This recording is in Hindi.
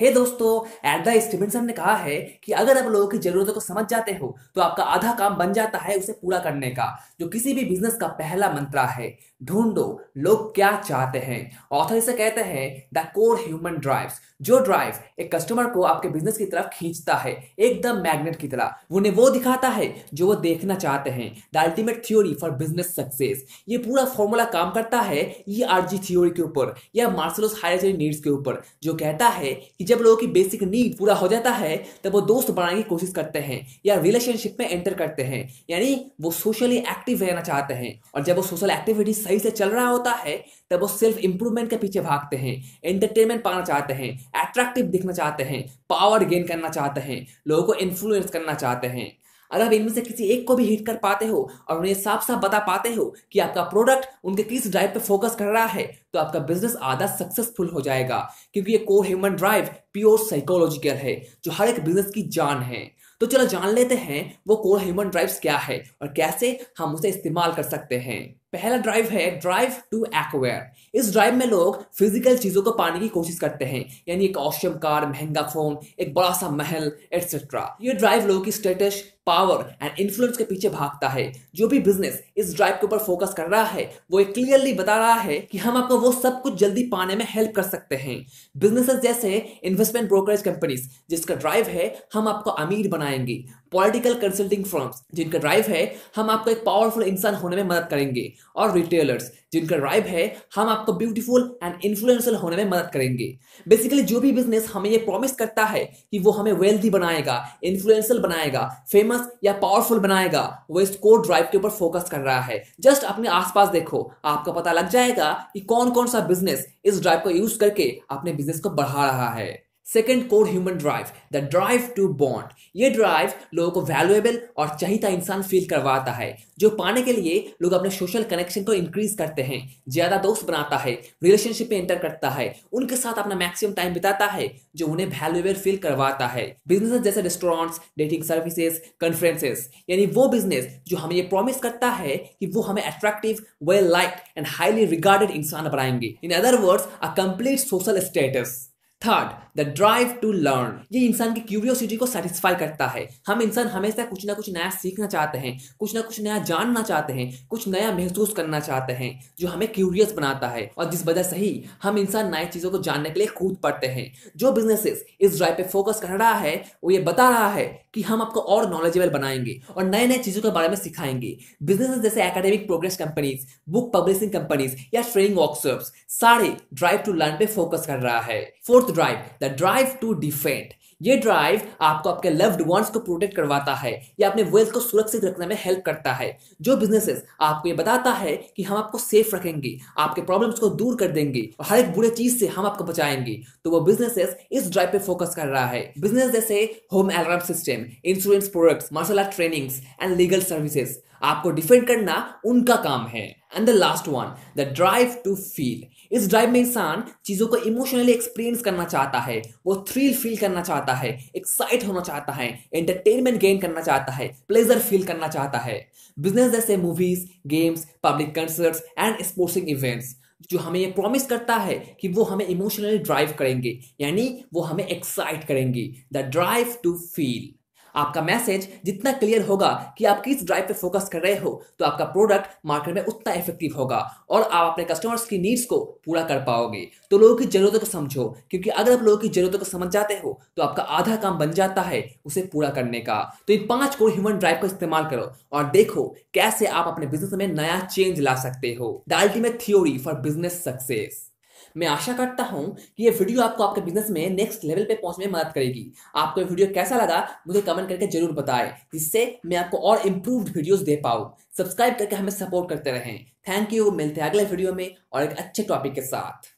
हे दोस्तों एडा स्टीवेंसन ने कहा है कि अगर आप लोगों की जरूरतों को समझ जाते हो तो आपका आधा काम बन जाता है उसे पूरा करने का, जो किसी भी बिज़नेस का पहला मंत्रा है। ढूंढो, लोग क्या चाहते हैं। ऑथर इसे कहते हैं द कोर ह्यूमन ड्राइव्स जो ड्राइव एक कस्टमर को आपके बिज़नेस की तरफ़ खींचता है, एकदम मैग्नेट की तरह। उन्हें वो दिखाता है, जो वो देखना चाहते हैं। The ultimate theory for business success ये पूरा फॉर्मूला काम करता है ये आरजी थ्योरी के ऊपर, या मार्सलोस हायर नीड्स के ऊपर, जो कहता है कि जब लोगों की बेसिक नीड पूरा हो जाता है, तब वो दोस्त बनाने की कोशिश करते हैं या रिलेशनशिप में एंटर करते हैं। यानी वो सोशली एक्टिव रहना चाहते हैं। और जब वो सोशल एक्टिविटी सही से चल रहा होता है, तब वो सेल्फ इंप्रूवमेंट के पीछे भागते हैं एंटरटेनमेंट पाना चाहते हैं अट्रैक्टिव दिखना चाहते हैं पावर गेन करना चाहते हैं, लोगों को इन्फ्लुएंस करना चाहते हैं। अगर आप इनमें से किसी एक को भी हिट कर पाते हो और उन्हें साफ़ साफ़ बता पाते हो कि आपका प्रोडक्ट उनके किस ड्राइव पे फोकस कर रहा है तो आपका बिज़नेस आधा सक्सेसफुल हो जाएगा। क्योंकि ये को ह्यूमन ड्राइव प्योर साइकोलॉजिकल है, जो हर एक बिज़नेस की जान है। तो चलो जान लेते हैं वो कोर ह्यूमन ड्राइव्स क्या है और कैसे हम उसे इस्तेमाल कर सकते हैं। पहला ड्राइव है ड्राइव टू एक्वेयर इस ड्राइव में लोग फ़िज़िकल चीज़ों को पाने की कोशिश करते हैं, यानी एक ऑशियम कार महँगा फ़ोन एक बड़ा सा महल एटसेट्रा ये ड्राइव लोगों की स्टेटस पावर एंड इन्फ्लुएंस के पीछे भागता है। जो भी बिज़नेस इस ड्राइव के ऊपर फोकस कर रहा है, वो एक क्लियरली बता रहा है कि हम आपको वो सब कुछ जल्दी पाने में हेल्प कर सकते हैं। बिजनेसेस जैसे इन्वेस्टमेंट ब्रोकरेज कंपनीज़ जिसका ड्राइव है, हम आपको अमीर बनाएँगे। पॉलिटिकल कंसल्टिंग फर्म्स जिनका ड्राइव है, हम आपको एक पावरफुल इंसान होने में मदद करेंगे। और रिटेलर्स जिनका ड्राइव है, हम आपको ब्यूटीफुल एंड इन्फ्लुएंशियल होने में मदद करेंगे। बेसिकली जो भी बिज़नेस हमें ये प्रॉमिस करता है कि वो हमें वेल्थी बनाएगा इन्फ्लुएंशियल बनाएगा फ़ेमस या पावरफुल बनाएगा, वो इस कोर ड्राइव के ऊपर फोकस कर रहा है। जस्ट अपने आसपास देखो, आपको पता लग जाएगा कि कौन कौन सा बिज़नेस इस ड्राइव को यूज़ करके अपने बिज़नेस को बढ़ा रहा है। Second core human drive the drive to bond ये ड्राइव लोगों को वैल्यूएबल और चाहिता इंसान फील करवाता है, जो पाने के लिए लोग अपने सोशल कनेक्शन को इंक्रीज करते हैं, ज़्यादा दोस्त बनाता है रिलेशनशिप में एंटर करता है, उनके साथ अपना मैक्सिमम टाइम बिताता है, जो उन्हें वैल्यूएबल फील करवाता है। बिज़नेस जैसे रेस्टोरेंट्स डेटिंग सर्विसेज़ कॉन्फ्रेंसेस यानी वो बिज़नेस जो हमें ये प्रॉमिस करता है कि वो हमें attractive well liked and highly regarded इंसान बनाएँगे। In other words a complete social status third the drive to learn ये इंसान की क्यूरियोसिटी को सेटिस्फाई करता है। हम इंसान हमेशा कुछ ना कुछ नया सीखना चाहते हैं, कुछ ना कुछ नया जानना चाहते हैं, कुछ नया महसूस करना चाहते हैं, जो हमें क्यूरियस बनाता है। और जिस वजह से ही हम इंसान नई चीज़ों को जानने के लिए कूद पड़ते हैं। जो बिजनेसेस इस ड्राइव पे फोकस कर रहा है, वो ये बता रहा है कि हम आपको और नॉलेजेबल बनाएँगे और नए नए चीज़ों के बारे में सिखाएँगे। बिज़नेस जैसे academic progress companies book publishing companies या ट्रेनिंग वर्कशॉप्स सारे ड्राइव टू लर्न पे फोकस कर रहा है। Fourth drive the drive to defend ये ड्राइव आपको आपके लव्ड वंस को प्रोटेक्ट करवाता है, या अपने वेल्थ को सुरक्षित रखने में हेल्प करता है। जो बिजनेसेस आपको ये बताता है कि हम आपको सेफ़ रखेंगे, आपके प्रॉब्लम्स को दूर कर देंगे और हर एक बुरे चीज़ से हम आपको बचाएँगे। तो वो बिजनेसेस इस ड्राइव पे फोकस कर रहा है। बिज़नेस जैसे home alarm system insurance products martial art trainings and legal services आपको डिफेंड करना उनका काम है। And the last one the drive to feel इस ड्राइव में इंसान चीज़ों को इमोशनली एक्सपीरियंस करना चाहता है, वो थ्रिल फील करना चाहता है एक्साइट होना चाहता है एंटरटेनमेंट गेन करना चाहता है प्लेजर फील करना चाहता है। बिज़नेस जैसे movies games public concerts and sporting events जो हमें ये प्रॉमिस करता है कि वो हमें इमोशनली ड्राइव करेंगे, यानी वो हमें एक्साइट करेंगे। द ड्राइव टू फील आपका मैसेज जितना क्लियर होगा कि आप किस ड्राइव पे फोकस कर रहे हो तो आपका प्रोडक्ट मार्केट में उतना इफ़ेक्टिव होगा और आप अपने कस्टमर्स की नीड्स को पूरा कर पाओगे। तो लोगों की जरूरतों को समझो, क्योंकि अगर आप लोगों की जरूरतों को समझ जाते हो तो आपका आधा काम बन जाता है उसे पूरा करने का। तो इन पाँच कोर ह्यूमन ड्राइव का इस्तेमाल करो और देखो कैसे आप अपने बिज़नेस में नया चेंज ला सकते हो। The ultimate theory for business success मैं आशा करता हूँ कि ये वीडियो आपको आपके बिज़नेस में नेक्स्ट लेवल पे पहुँचने में मदद करेगी। आपको ये वीडियो कैसा लगा, मुझे कमेंट करके ज़रूर बताएँ, जिससे मैं आपको और इम्प्रूव्ड वीडियोस दे पाऊँ। सब्सक्राइब करके हमें सपोर्ट करते रहें। थैंक यू मिलते हैं अगले वीडियो में और एक अच्छे टॉपिक के साथ।